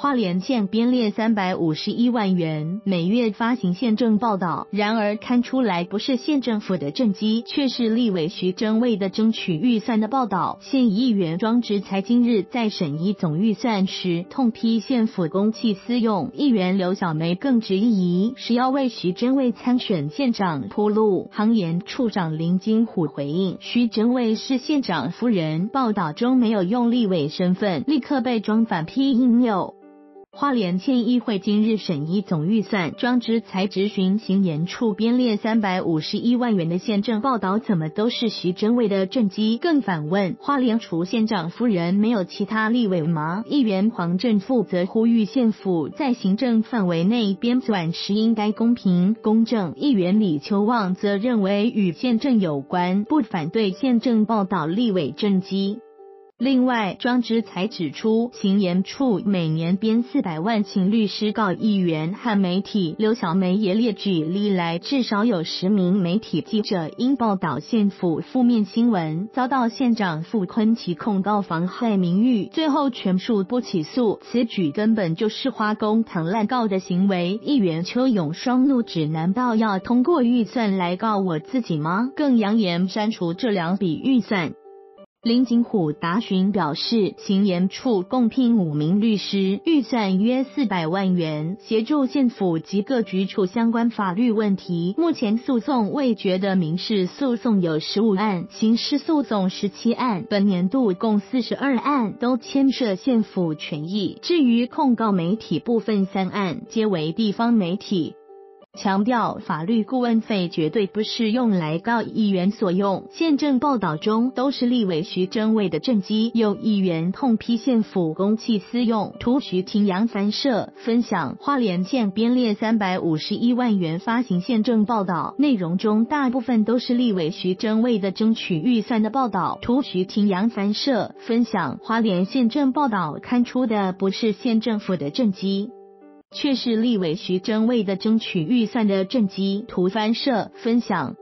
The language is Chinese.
花莲县编列三百五十一万元每月发行县政报道，然而看出来不是县政府的政绩，却是立委徐征为的争取预算的报道。县议员庄植才今日在审议总预算时，痛批县府公器私用。议员刘小梅更质疑是要为徐征为参选县长铺路。行研处长林金虎回应，徐征为是县长夫人，报道中没有用立委身份，立刻被庄反批应有。花莲县议会今日审议总预算，庄之才执询行研处编列三百五十一万元的县政报道，怎么都是徐祯伟的政绩？更反问花莲除县长夫人，没有其他立委吗？议员黄振富则呼吁县府在行政范围内编纂时应该公平公正。议员李秋旺则认为与县政有关，不反对县政报道立委政绩。另外，庄之才指出，行研处每年编四百万请律师告议员和媒体。刘小梅也列举历来至少有十名媒体记者因报道县府负面新闻，遭到县长傅昆奇控告妨害名誉，最后全数不起诉。此举根本就是花公堂滥告的行为。议员邱永双怒指，难道要通过预算来告我自己吗？更扬言删除这两笔预算。林景虎答询表示，行研处共聘五名律师，预算约四百万元，协助县府及各局处相关法律问题。目前诉讼未决的民事诉讼有十五案，刑事诉讼十七案，本年度共四十二案，都牵涉县府权益。至于控告媒体部分三案，皆为地方媒体。强调法律顾问费绝对不是用来告议员所用。宪政报道中都是立委徐征伟的政绩，有议员痛批县府公器私用。图徐庭阳翻社分享花莲县编列三百五十一万元发行宪政报道，内容中大部分都是立委徐征伟的争取预算的报道。图徐庭阳翻社分享花莲县政报道，看出的不是县政府的政绩。却是立委徐峥为的争取预算的政绩。图翻社分享。